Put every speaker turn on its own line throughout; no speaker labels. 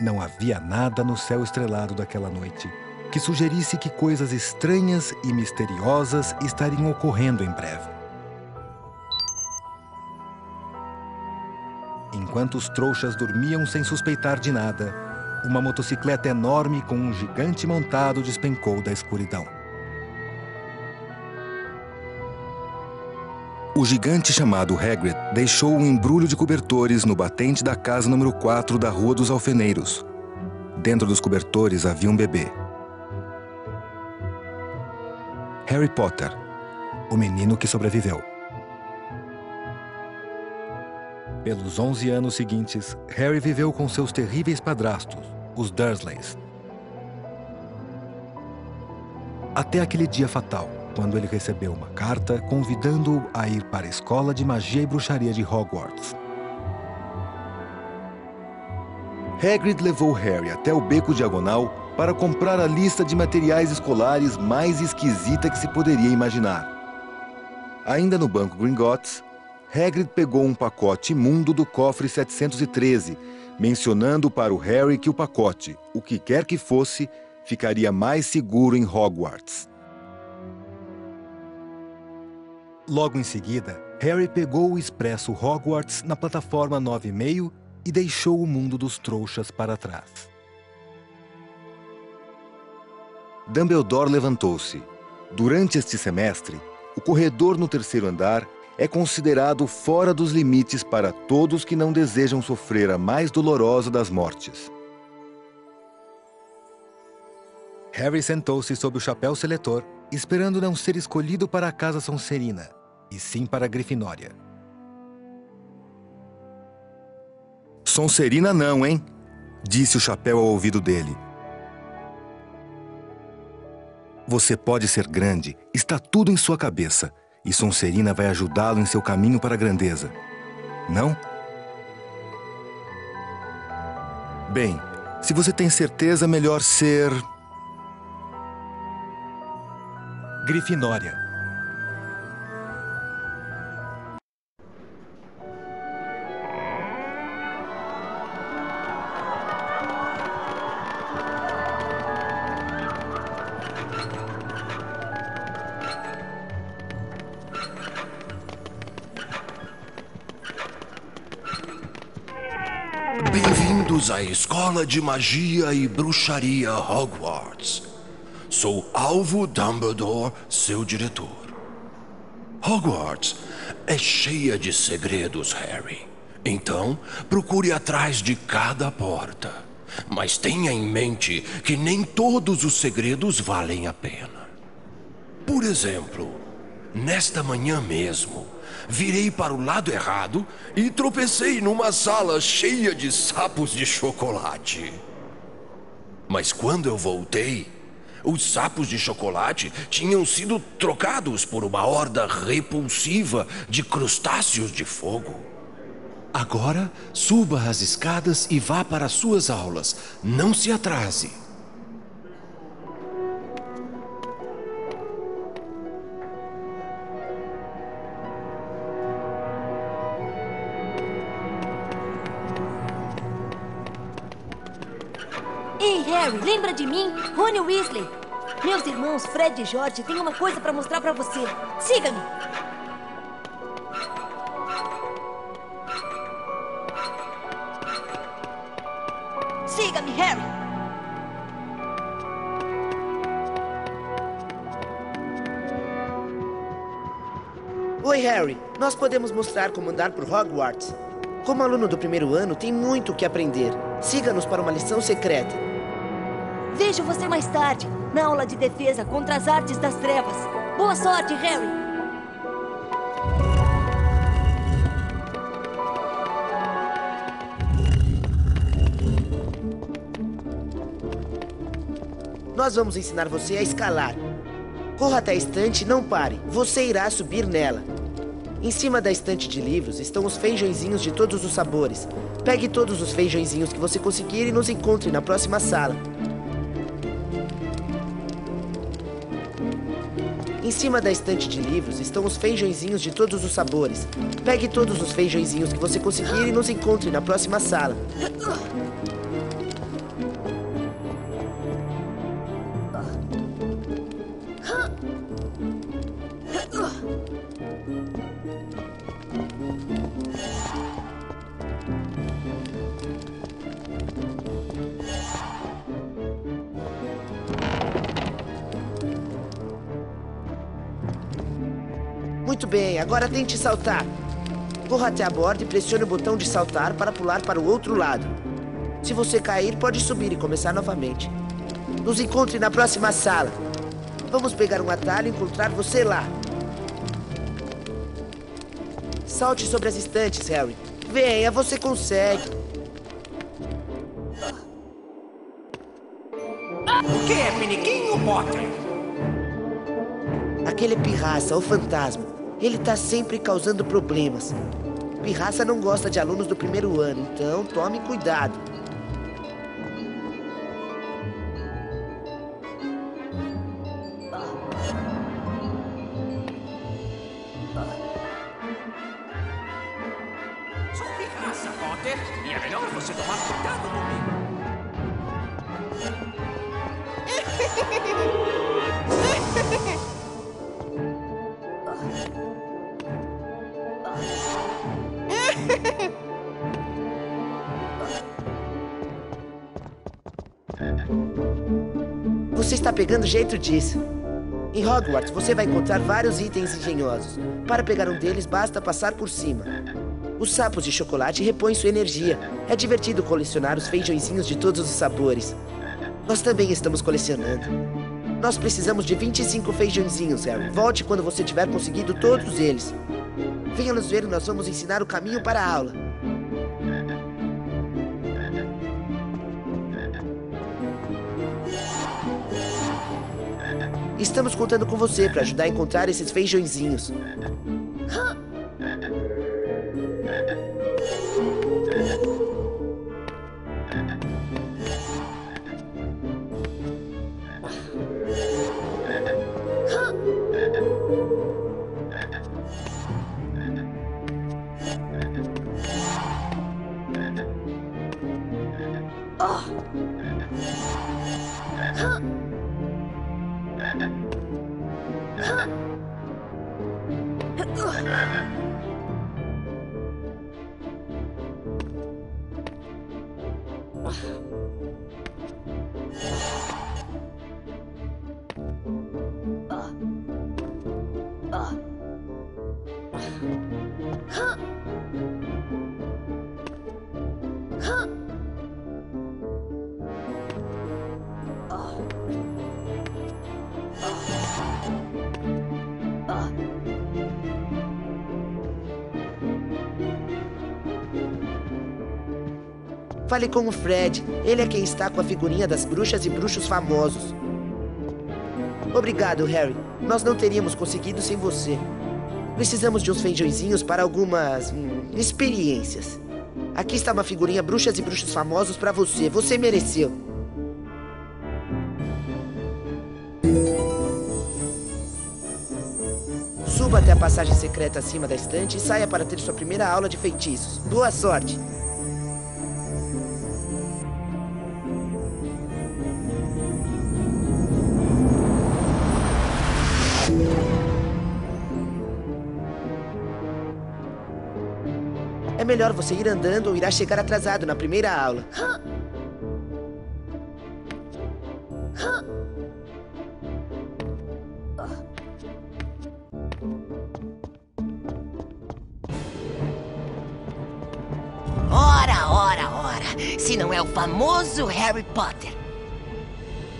Não havia nada no céu estrelado daquela noite que sugerisse que coisas estranhas e misteriosas estariam ocorrendo em breve. Enquanto os trouxas dormiam sem suspeitar de nada, uma motocicleta enorme com um gigante montado despencou da escuridão. O gigante chamado Hagrid deixou um embrulho de cobertores no batente da casa número 4 da Rua dos Alfeneiros. Dentro dos cobertores havia um bebê. Harry Potter, o menino que sobreviveu. Pelos 11 anos seguintes, Harry viveu com seus terríveis padrastos, os Dursleys. Até aquele dia fatal, quando ele recebeu uma carta convidando-o a ir para a escola de magia e bruxaria de Hogwarts. Hagrid levou Harry até o beco diagonal para comprar a lista de materiais escolares mais esquisita que se poderia imaginar. Ainda no banco Gringotts, Hagrid pegou um pacote imundo do cofre 713, mencionando para o Harry que o pacote, o que quer que fosse, ficaria mais seguro em Hogwarts. Logo em seguida, Harry pegou o expresso Hogwarts na plataforma 9,5 e deixou o mundo dos trouxas para trás. Dumbledore levantou-se. Durante este semestre, o corredor no terceiro andar é considerado fora dos limites para todos que não desejam sofrer a mais dolorosa das mortes. Harry sentou-se sob o chapéu seletor, esperando não ser escolhido para a Casa Sonserina, e sim para a Grifinória. Sonserina não, hein? Disse o chapéu ao ouvido dele. Você pode ser grande, está tudo em sua cabeça, e Sonserina vai ajudá-lo em seu caminho para a grandeza. Não? Bem, se você tem certeza, melhor ser. Grifinória.
Bem-vindos à Escola de Magia e Bruxaria Hogwarts. Sou Alvo Dumbledore, seu diretor. Hogwarts é cheia de segredos, Harry. Então, procure atrás de cada porta. Mas tenha em mente que nem todos os segredos valem a pena. Por exemplo, nesta manhã mesmo, virei para o lado errado e tropecei numa sala cheia de sapos de chocolate. Mas quando eu voltei, os sapos de chocolate tinham sido trocados por uma horda repulsiva de crustáceos de fogo. Agora, suba as escadas e vá para as suas aulas. Não se atrase.
Rony Weasley. Meus irmãos Fred e George têm uma coisa para mostrar para você. Siga-me. Siga-me, Harry.
Oi, Harry. Nós podemos mostrar como andar por Hogwarts. Como aluno do primeiro ano, tem muito o que aprender. Siga-nos para uma lição secreta.
Vejo você mais tarde, na aula de defesa contra as artes das trevas. Boa sorte, Harry.
Nós vamos ensinar você a escalar. Corra até a estante e não pare. Você irá subir nela. Em cima da estante de livros estão os feijõezinhos de todos os sabores. Pegue todos os feijõezinhos que você conseguir e nos encontre na próxima sala. Em cima da estante de livros estão os feijõezinhos de todos os sabores. Pegue todos os feijõezinhos que você conseguir e nos encontre na próxima sala. Muito bem, agora tente saltar. Corra até a borda e pressione o botão de saltar para pular para o outro lado. Se você cair, pode subir e começar novamente. Nos encontre na próxima sala. Vamos pegar um atalho e encontrar você lá. Salte sobre as estantes, Harry. Venha, você consegue.
O que é piniquinho, Potter?
Aquele é pirraça, o fantasma. Ele tá sempre causando problemas. Pirraça não gosta de alunos do primeiro ano, então tome cuidado. Pegando jeito disso. Em Hogwarts, você vai encontrar vários itens engenhosos. Para pegar um deles, basta passar por cima. Os sapos de chocolate repõem sua energia. É divertido colecionar os feijõezinhos de todos os sabores. Nós também estamos colecionando. Nós precisamos de 25 feijõezinhos, Harry. Volte quando você tiver conseguido todos eles. Venha nos ver, nós vamos ensinar o caminho para a aula. Estamos contando com você para ajudar a encontrar esses feijõezinhos. Fale com o Fred. Ele é quem está com a figurinha das bruxas e bruxos famosos. Obrigado, Harry. Nós não teríamos conseguido sem você. Precisamos de uns feijõezinhos para algumas hum, experiências. Aqui está uma figurinha bruxas e bruxos famosos para você. Você mereceu. Suba até a passagem secreta acima da estante e saia para ter sua primeira aula de feitiços. Boa sorte! É melhor você ir andando ou irá chegar atrasado na primeira aula.
Ora, ora, ora. Se não é o famoso Harry Potter.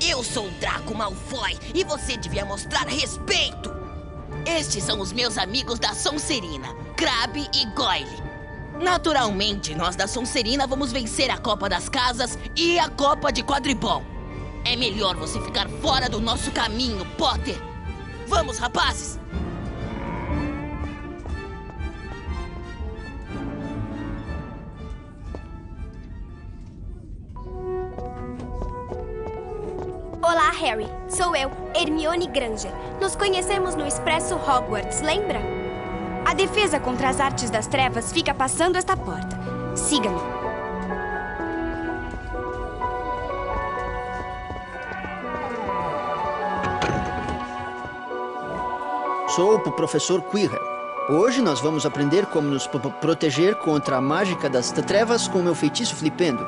Eu sou o Draco Malfoy e você devia mostrar respeito. Estes são os meus amigos da Sonserina, Crabbe e Goyle. Naturalmente, nós da Sonserina vamos vencer a Copa das Casas e a Copa de Quadribol. É melhor você ficar fora do nosso caminho, Potter. Vamos, rapazes!
Olá, Harry. Sou eu, Hermione Granger. Nos conhecemos no Expresso Hogwarts, lembra? A defesa contra as artes das trevas fica passando esta porta. Siga-me.
Sou o professor Quirrell. Hoje nós vamos aprender como nos proteger contra a mágica das trevas com o meu feitiço flipendo.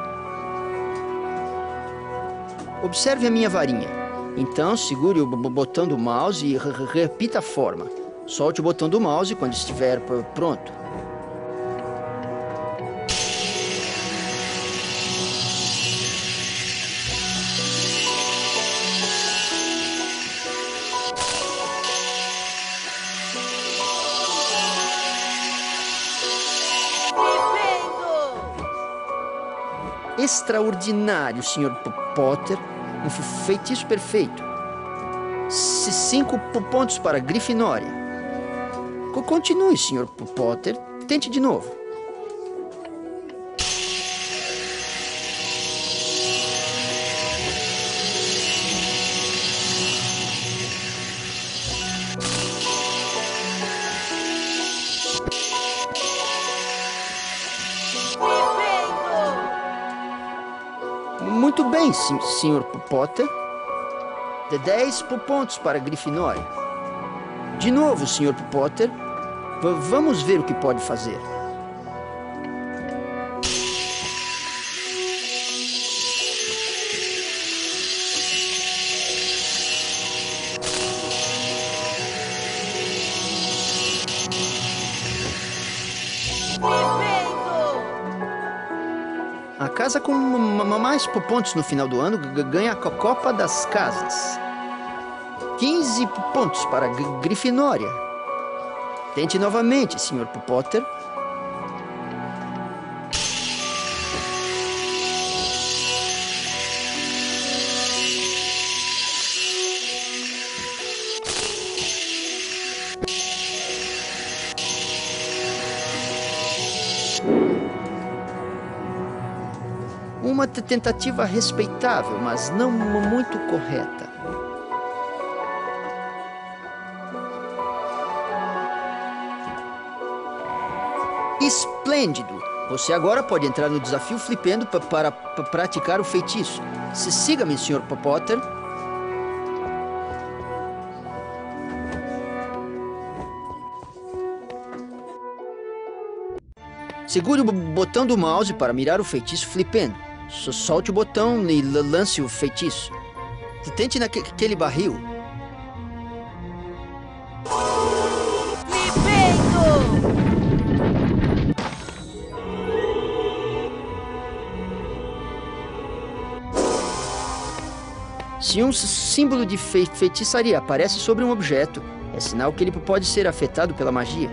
Observe a minha varinha. Então, segure o botão do mouse e repita a forma. Solte o botão do mouse quando estiver pronto. Extraordinário, Sr. Potter. Um feitiço perfeito. Cinco pontos para Grifinória. Co- Continue, Sr. Potter. Tente de novo. Muito bem, Sr. Potter. De 10 p- pontos para Grifinória. De novo, Sr. Potter. Vamos ver o que pode fazer. A casa com ma- ma- mais pontos no final do ano ganha a co- Copa das Casas. 15 p- pontos para Gr- Grifinória. Tente novamente, Sr. Potter. Uma tentativa respeitável, mas não mu- muito correta. Esplêndido! Você agora pode entrar no desafio flipendo pa- para pa- praticar o feitiço. Se siga-me, Sr. Potter. Segure o botão do mouse para mirar o feitiço flipendo. So- Solte o botão e lance o feitiço. Tente naquele barril. Se um símbolo de fei- feitiçaria aparece sobre um objeto, é sinal que ele pode ser afetado pela magia.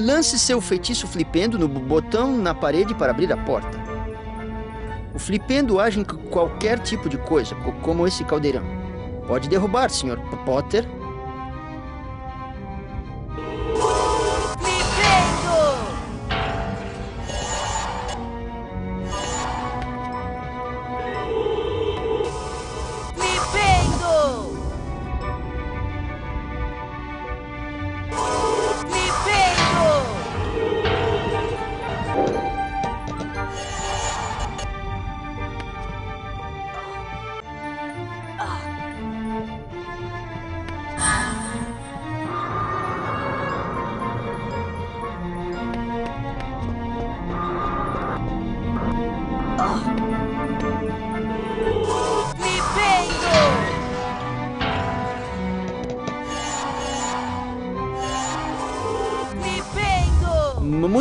Lance seu feitiço flipendo no botão na parede para abrir a porta. O flipendo age em qualquer tipo de coisa, co- como esse caldeirão. Pode derrubar, Sr. Potter.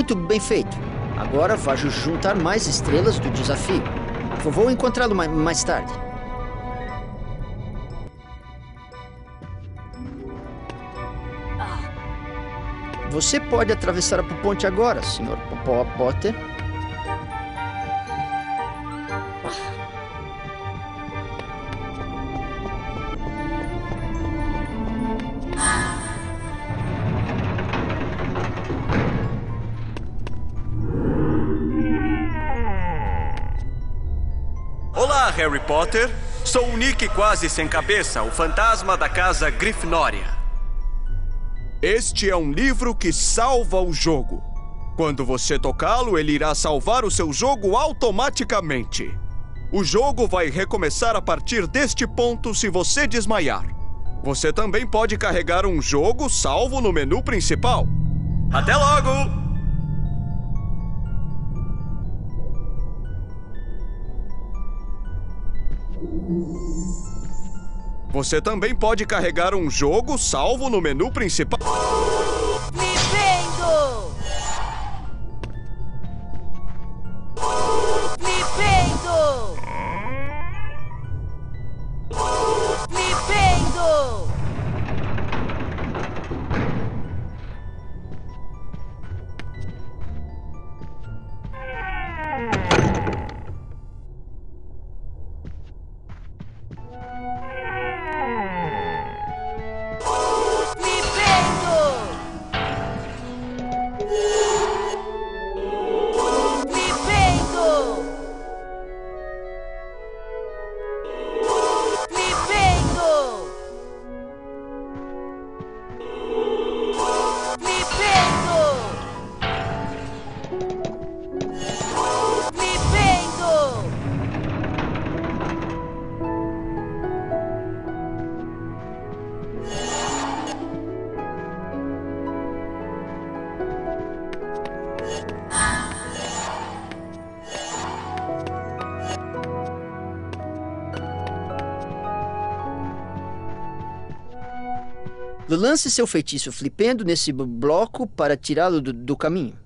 Muito bem feito. Agora vá ju- juntar mais estrelas do desafio. Vou encontrá-lo ma- mais tarde. Você pode atravessar a ponte agora, Sr. Potter.
Sou o Nick quase sem cabeça, o fantasma da casa Grifinória.
Este é um livro que salva o jogo. Quando você tocá-lo, ele irá salvar o seu jogo automaticamente. O jogo vai recomeçar a partir deste ponto se você desmaiar. Você também pode carregar um jogo salvo no menu principal.
Até logo!
Você também pode carregar um jogo salvo no menu principal.
Lance seu feitiço flipendo nesse bloco para tirá-lo do, do caminho.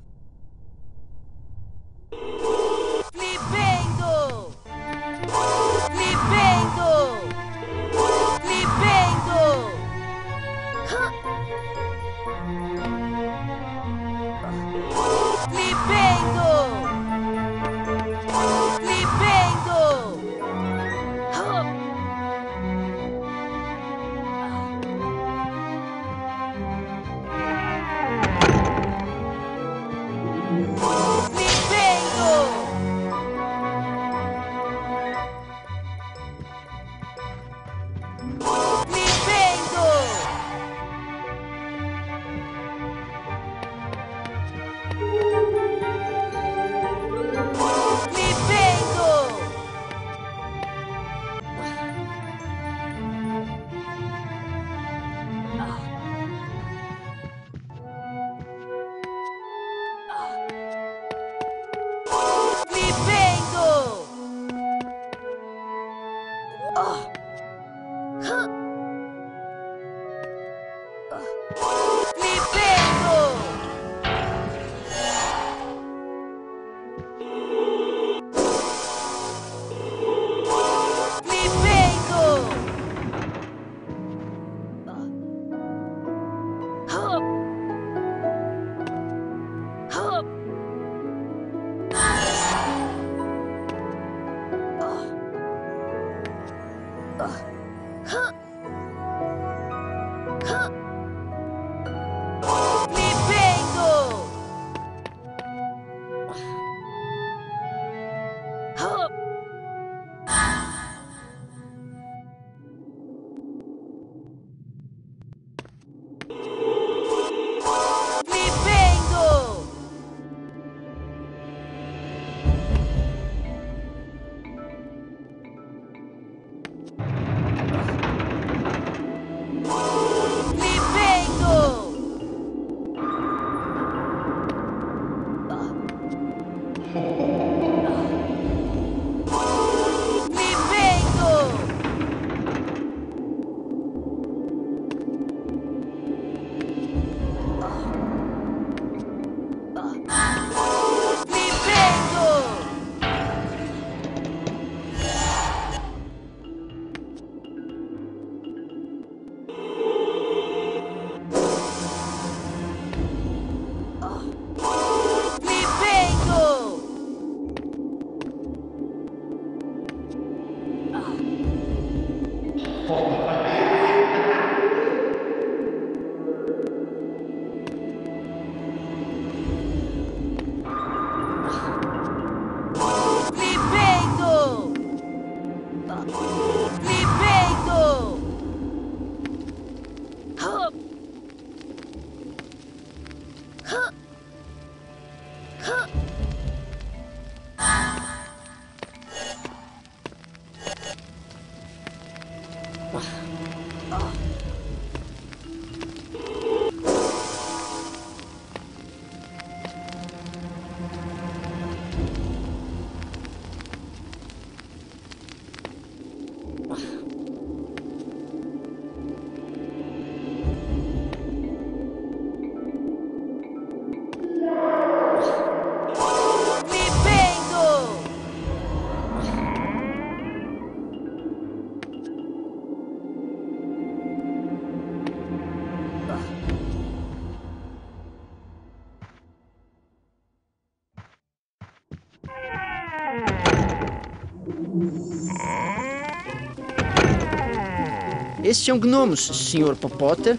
É um gnomos, Sr. Potter.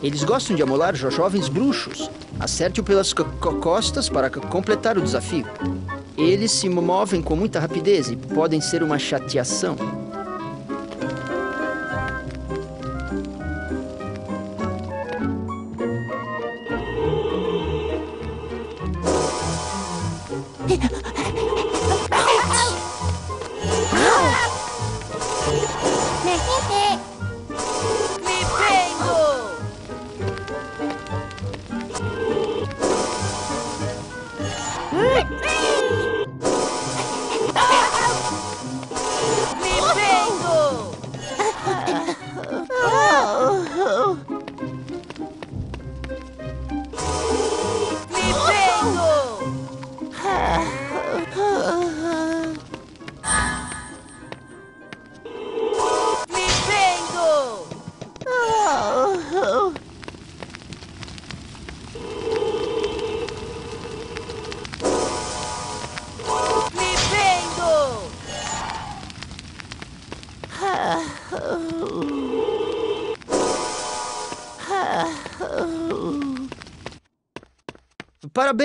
Eles gostam de amolar jo jovens bruxos. Acerte-o pelas co costas para completar o desafio. Eles se movem com muita rapidez e podem ser uma chateação. Hey!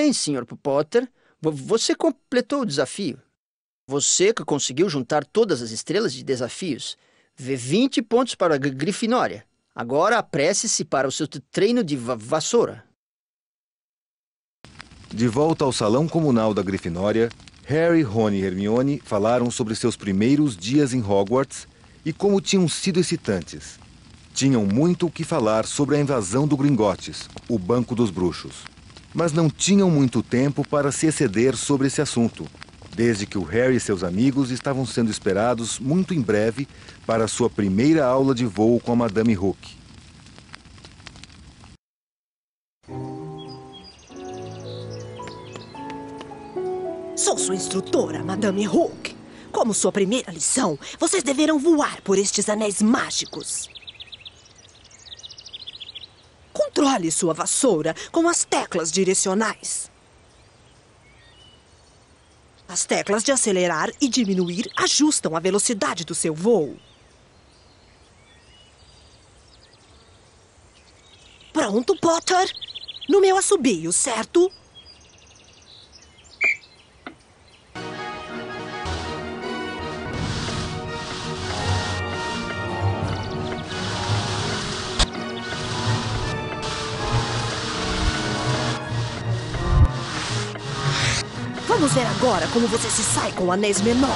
Parabéns, Sr. Potter. Você completou o desafio. Você que conseguiu juntar todas as estrelas de desafios. Vê 20 pontos para a Grifinória. Agora apresse-se para o seu treino de va vassoura.
De volta ao salão comunal da Grifinória, Harry, Rony e Hermione falaram sobre seus primeiros dias em Hogwarts e como tinham sido excitantes. Tinham muito o que falar sobre a invasão do Gringotes, o Banco dos Bruxos. Mas não tinham muito tempo para se exceder sobre esse assunto, desde que o Harry e seus amigos estavam sendo esperados muito em breve para sua primeira aula de voo com a Madame Hook.
Sou sua instrutora, Madame Hook. Como sua primeira lição, vocês deverão voar por estes anéis mágicos. Controle sua vassoura com as teclas direcionais. As teclas de acelerar e diminuir ajustam a velocidade do seu voo. Pronto, Potter? No meu assobio, certo? Vamos ver agora como você se sai com anéis menores.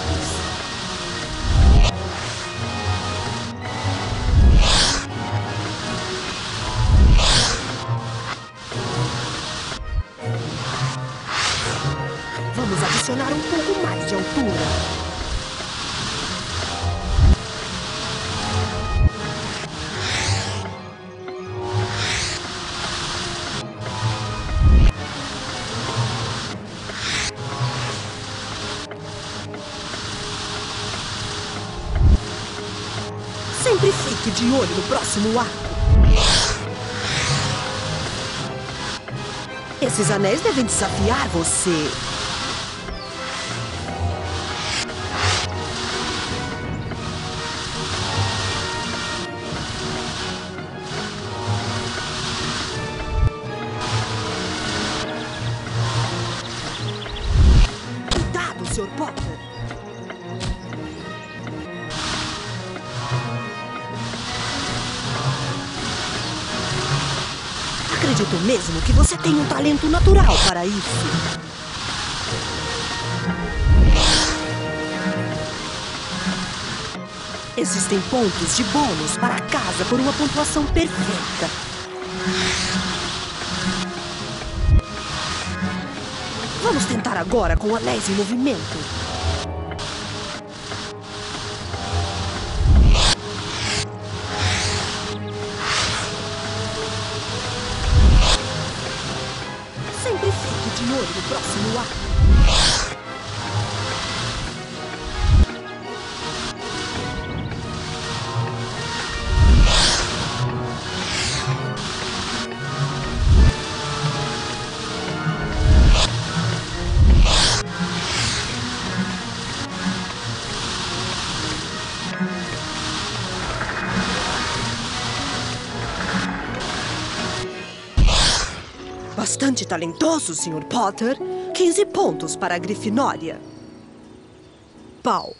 Vamos adicionar um pouco mais de altura. Olho no próximo arco. Esses anéis devem desafiar você. Talento natural para isso. Existem pontos de bônus para casa por uma pontuação perfeita. Vamos tentar agora com anéis em movimento. Bastante talentoso, Sr. Potter. 15 pontos para a Grifinória. Pau.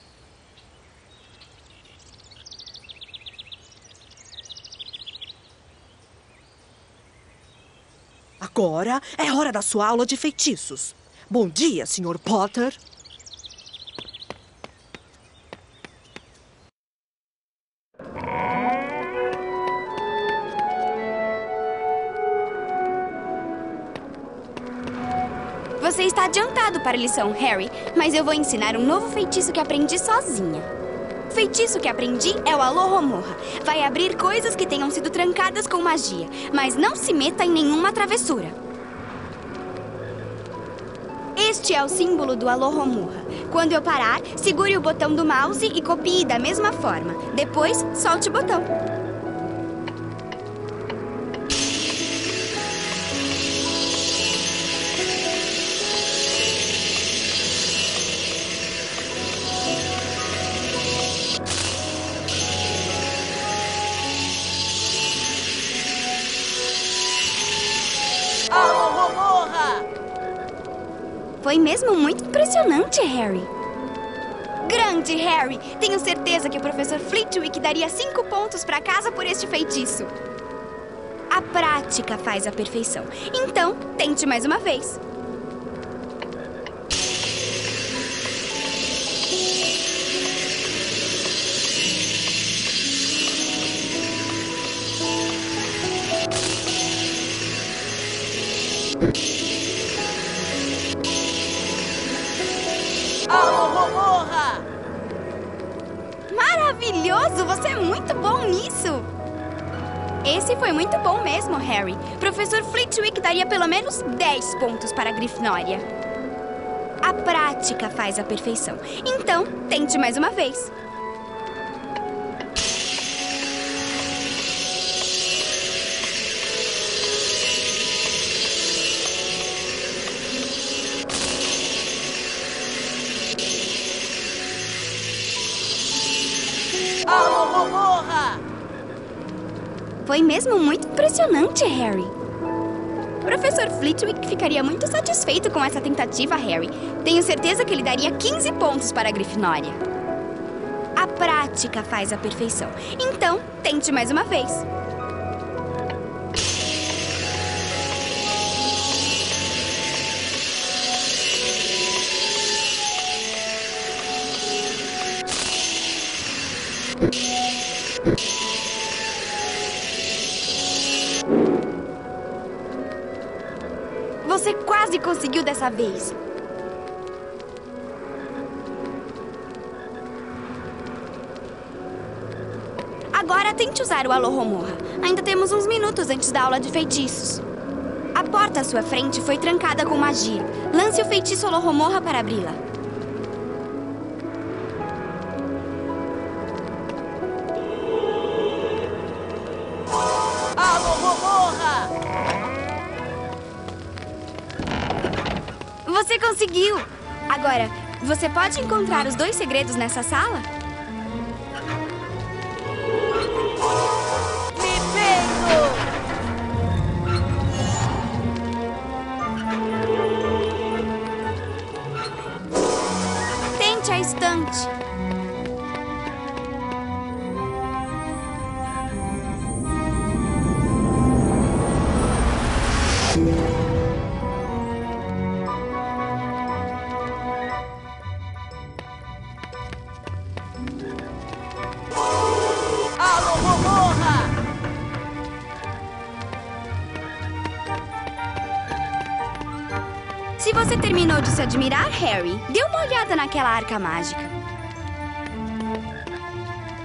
Agora é hora da sua aula de feitiços. Bom dia, Sr. Potter.
Está adiantado para a lição, Harry, mas eu vou ensinar um novo feitiço que aprendi sozinha. O feitiço que aprendi é o Alohomorra. Vai abrir coisas que tenham sido trancadas com magia, mas não se meta em nenhuma travessura. Este é o símbolo do Alohomorra. Quando eu parar, segure o botão do mouse e copie da mesma forma. Depois, solte o botão. Foi mesmo muito impressionante, Harry. Grande, Harry! Tenho certeza que o professor Flitwick daria cinco pontos para casa por este feitiço. A prática faz a perfeição. Então, tente mais uma vez. Daria pelo menos 10 pontos para a Grifinória. A prática faz a perfeição. Então, tente mais uma vez. Foi mesmo muito impressionante, Harry. Flitwick ficaria muito satisfeito com essa tentativa, Harry. Tenho certeza que ele daria 15 pontos para a Grifinória. A prática faz a perfeição. Então, tente mais uma vez. Você quase conseguiu dessa vez. Agora tente usar o Alohomorra. Ainda temos uns minutos antes da aula de feitiços. A porta à sua frente foi trancada com magia. Lance o feitiço Alohomorra para abri-la. Você pode encontrar os dois segredos nessa sala? Naquela arca mágica.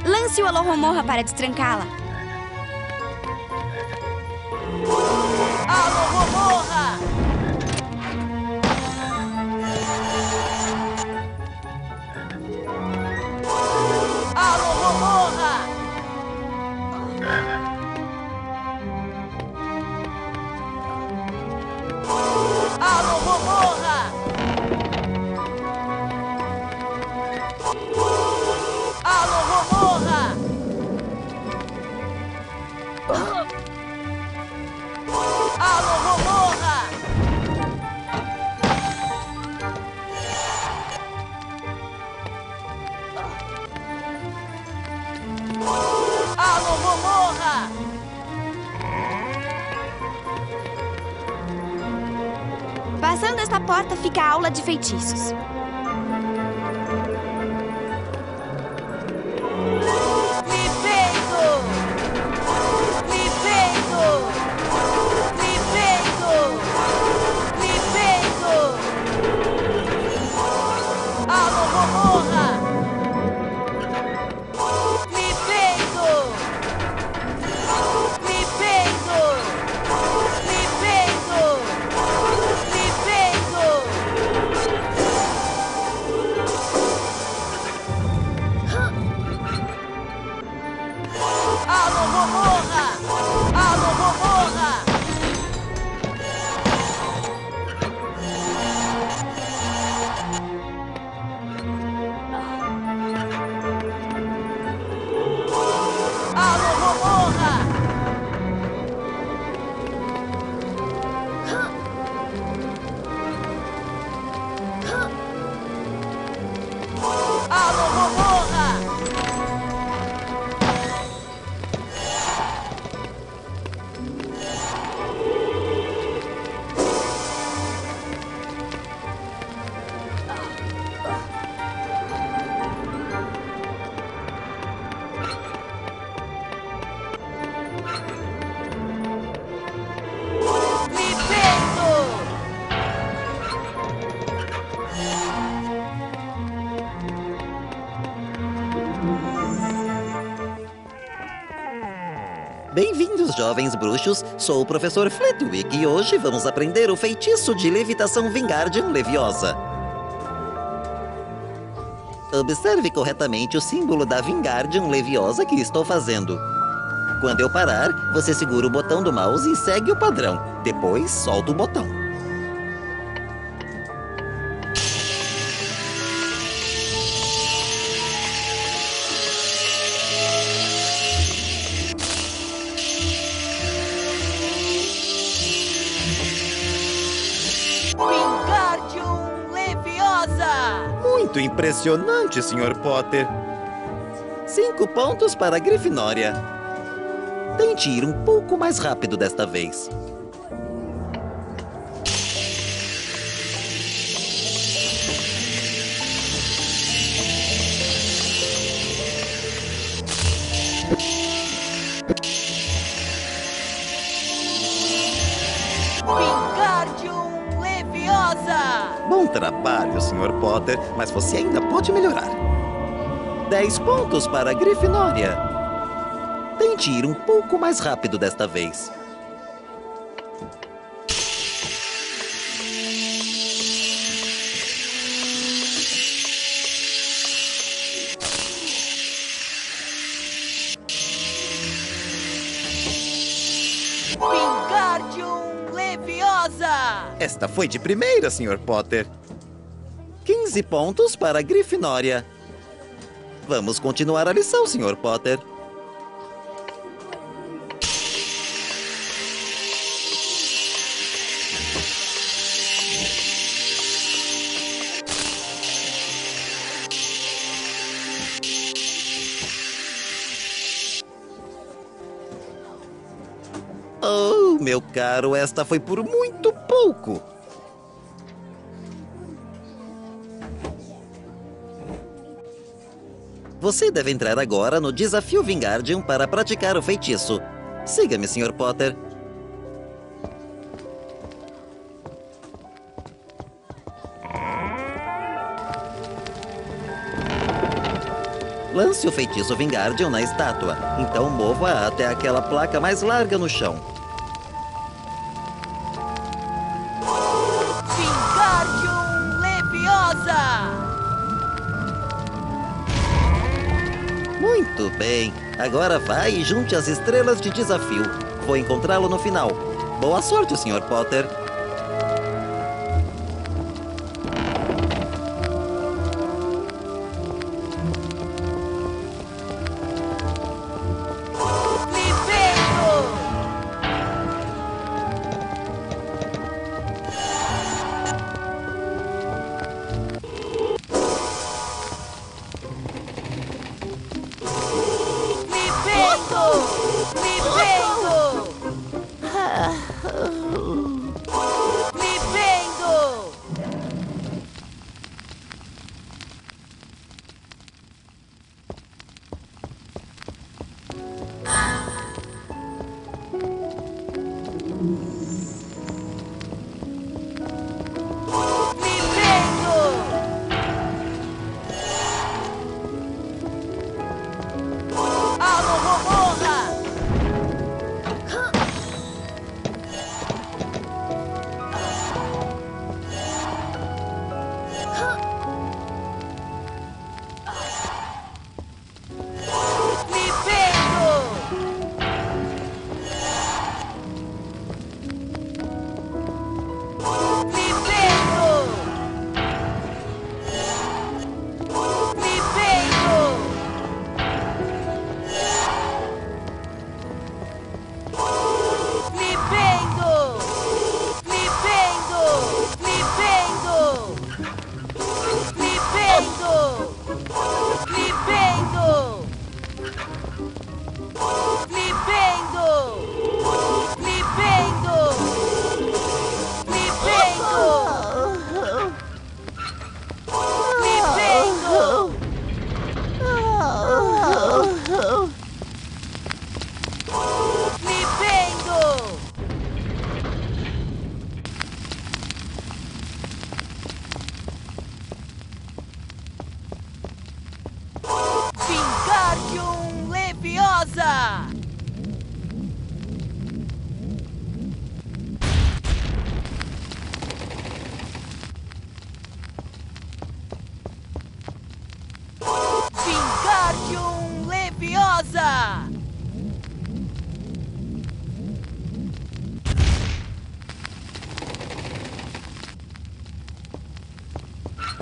Lance o Alohomorra para destrancá-la.
Porta fica a aula de feitiços.
Jovens bruxos. Sou o professor Flitwick e hoje vamos aprender o feitiço de levitação Vingardium Leviosa. Observe corretamente o símbolo da Vingardium Leviosa que estou fazendo. Quando eu parar, você segura o botão do mouse e segue o padrão. Depois, solta o botão. Impressionante, Sr. Potter. Cinco pontos para a Grifinória. Tente ir um pouco mais rápido desta vez. Potter, mas você ainda pode melhorar. Dez pontos para a Grifinória. Tente ir um pouco mais rápido desta vez. Esta foi de primeira, Sr. Potter. 15 pontos para a Grifinória. Vamos continuar a lição, Sr. Potter. Oh, meu caro, esta foi por muito pouco. Você deve entrar agora no Desafio Vingardium para praticar o feitiço. Siga-me, Sr. Potter. Lance o feitiço Vingardium na estátua. Então mova até aquela placa mais larga no chão. Bem. Agora vai e junte as estrelas de desafio. Vou encontrá-lo no final. Boa sorte, Sr. Potter.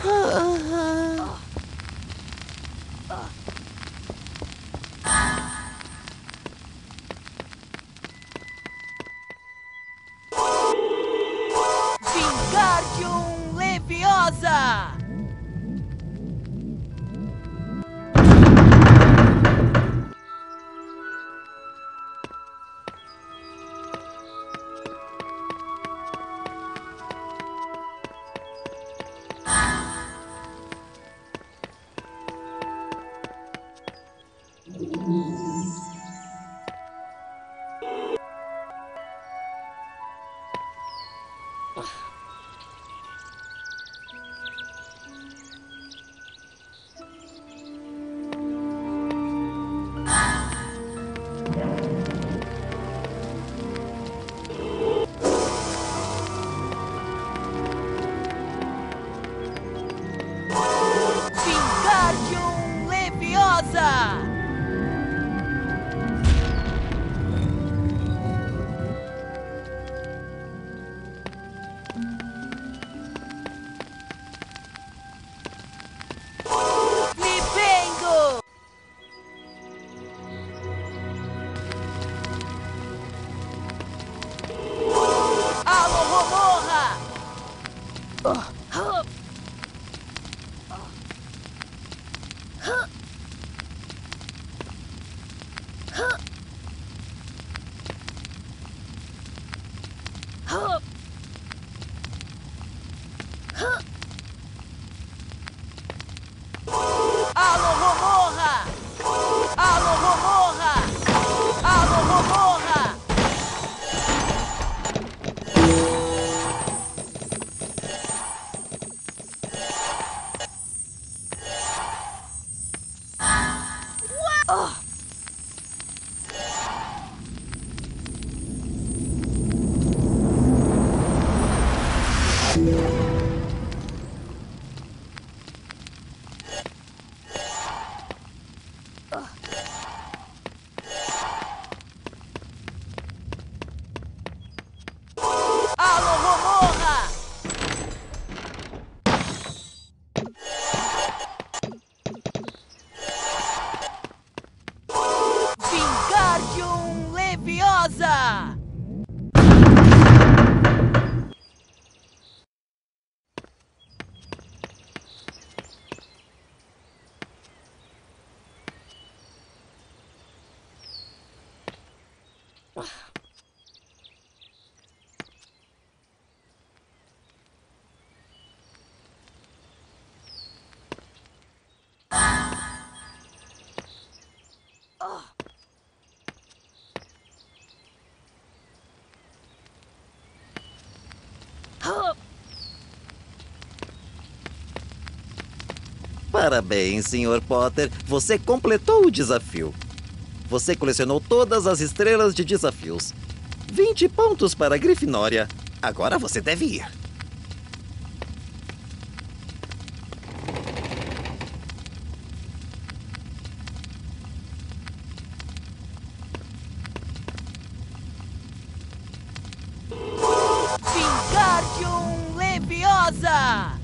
Vingardium
Parabéns, Sr. Potter. Você completou o desafio. Você colecionou todas as estrelas de desafios. 20 pontos para a Grifinória. Agora você deve ir.
Vingardium Leviosa!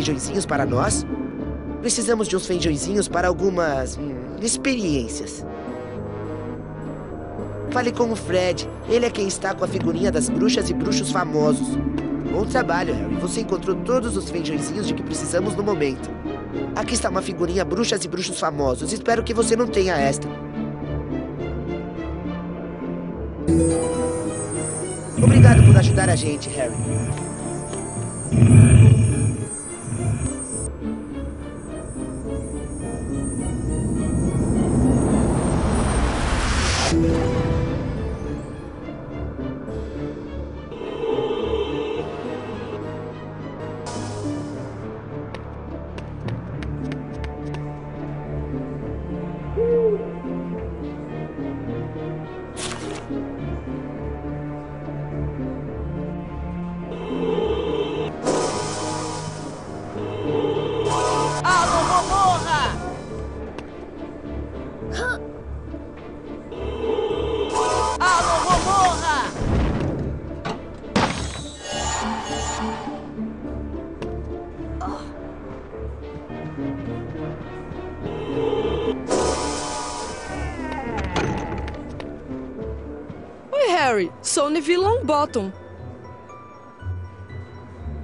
Feijõezinhos para nós? Precisamos de uns feijõezinhos para algumas hum, experiências. Fale com o Fred. Ele é quem está com a figurinha das bruxas e bruxos famosos. Bom trabalho, Harry. Você encontrou todos os feijõezinhos de que precisamos no momento. Aqui está uma figurinha bruxas e bruxos famosos. Espero que você não tenha esta. Obrigado por ajudar a gente, Harry.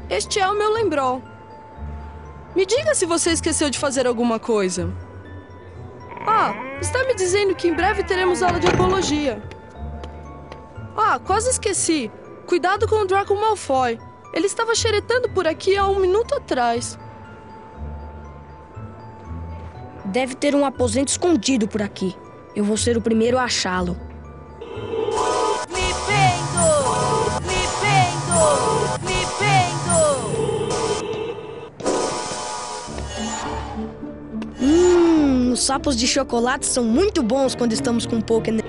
Este é o meu lembrol. Me diga se você esqueceu de fazer alguma coisa. Ah, está me dizendo que em breve teremos aula de herbologia. Ah, quase esqueci. Cuidado com o Draco Malfoy. Ele estava xeretando por aqui há um minuto atrás.
Deve ter um aposento escondido por aqui. Eu vou ser o primeiro a achá-lo. Os sapos de chocolate são muito bons quando estamos com Pokémon.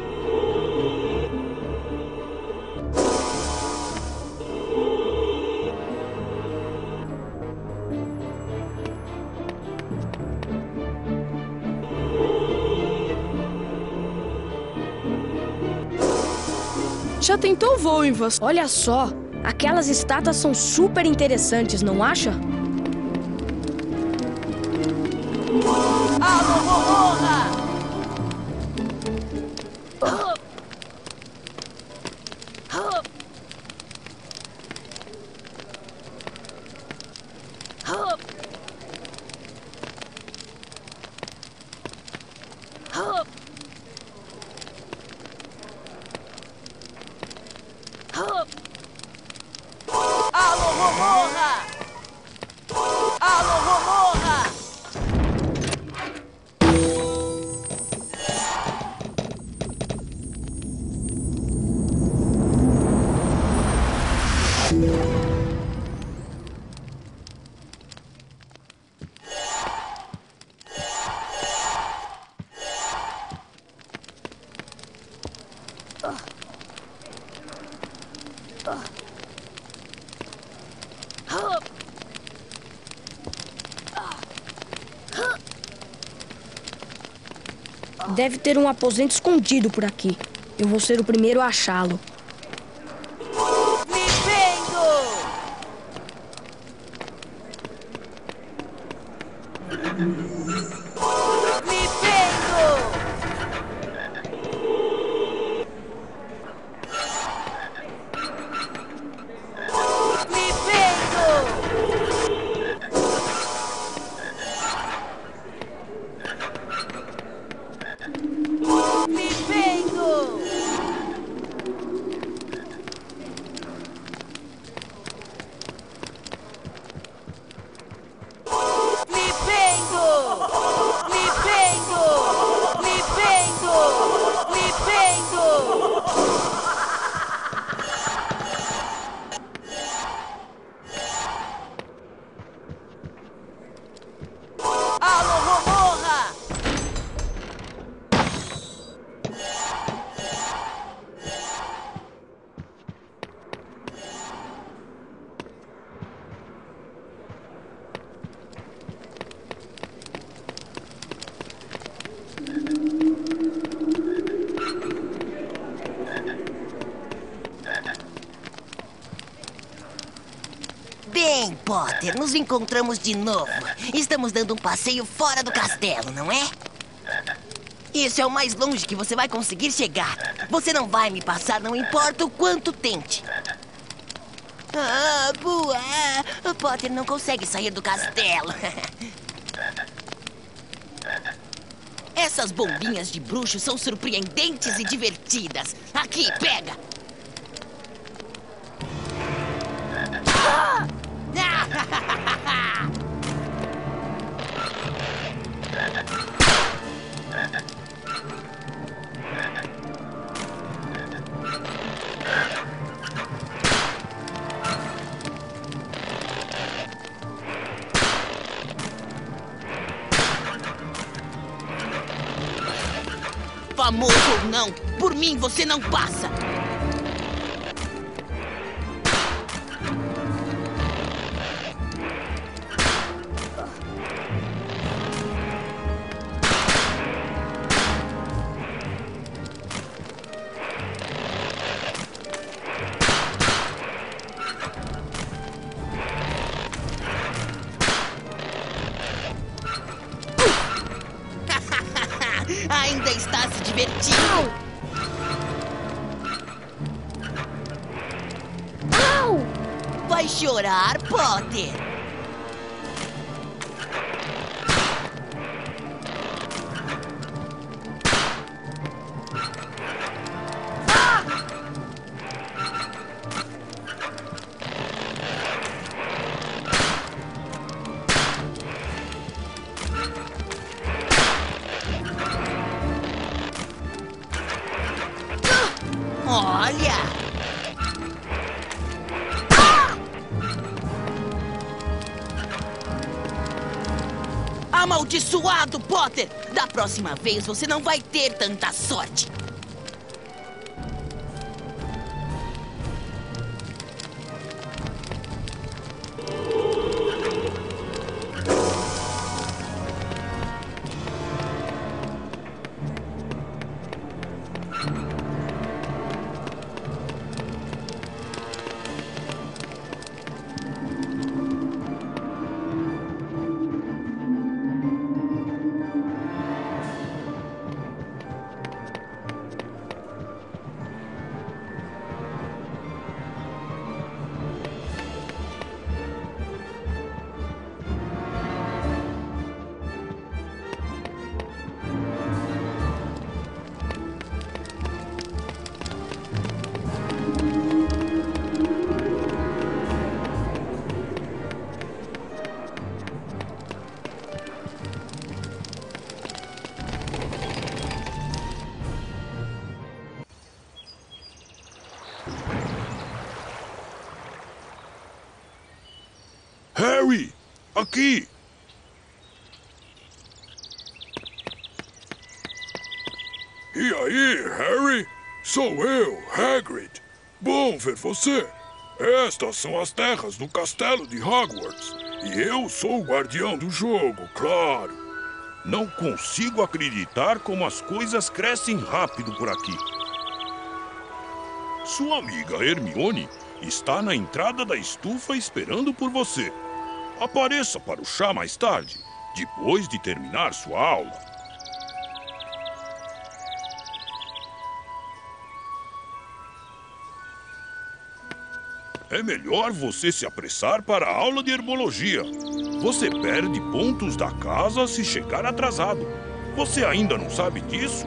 Já tentou voo em você?
Olha só, aquelas estátuas são super interessantes, não acha? Deve ter um aposento escondido por aqui. Eu vou ser o primeiro a achá-lo.
Me vendo! Potter, nos encontramos de novo. Estamos dando um passeio fora do castelo, não é? Isso é o mais longe que você vai conseguir chegar. Você não vai me passar, não importa o quanto tente. Ah, boa! O Potter não consegue sair do castelo. Essas bombinhas de bruxo são surpreendentes e divertidas. Aqui, pega! Famoso ou não, por mim você não passa. Próxima vez você não vai ter tanta sorte.
Aqui! E aí, Harry? Sou eu, Hagrid. Bom ver você. Estas são as terras do castelo de Hogwarts. E eu sou o guardião do jogo, claro. Não consigo acreditar como as coisas crescem rápido por aqui. Sua amiga Hermione está na entrada da estufa esperando por você. Apareça para o chá mais tarde, depois de terminar sua aula. É melhor você se apressar para a aula de herbologia. Você perde pontos da casa se chegar atrasado. Você ainda não sabe disso?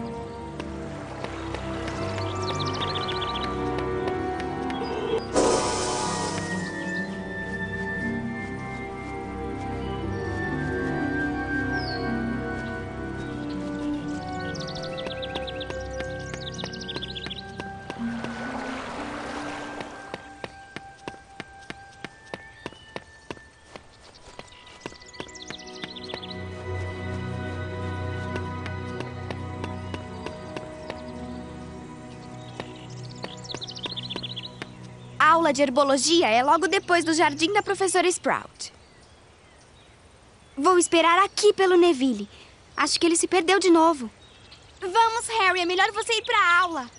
Aula de herbologia é logo depois do jardim da professora Sprout. Vou esperar aqui pelo Neville. Acho que ele se perdeu de novo. Vamos, Harry. É melhor você ir pra aula.